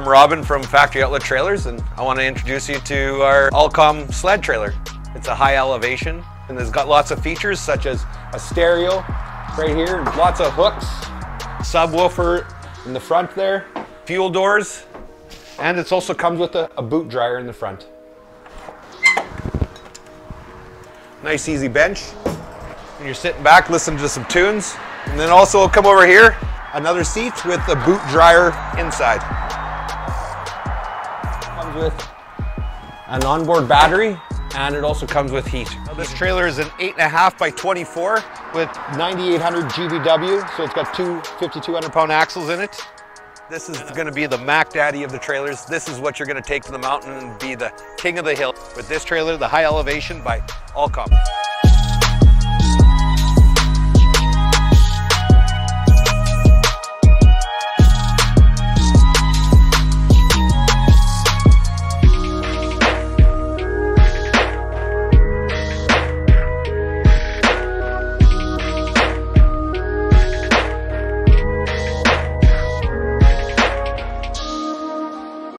Robin from Factory Outlet Trailers and I want to introduce you to our Alcom sled trailer. It's a high elevation and it's got lots of features such as a stereo right here, lots of hooks, subwoofer in the front there, fuel doors, and it also comes with a, a boot dryer in the front. Nice easy bench. And you're sitting back, listening to some tunes. And then also come over here, another seat with a boot dryer inside. Comes with an onboard battery and it also comes with heat. Now, this trailer is an 8.5 by 24 with 9800 GVW, so it's got two 5,200 pound axles in it. This is going to be the Mac Daddy of the trailers. This is what you're going to take to the mountain and be the king of the hill. With this trailer, the high elevation by Alcom.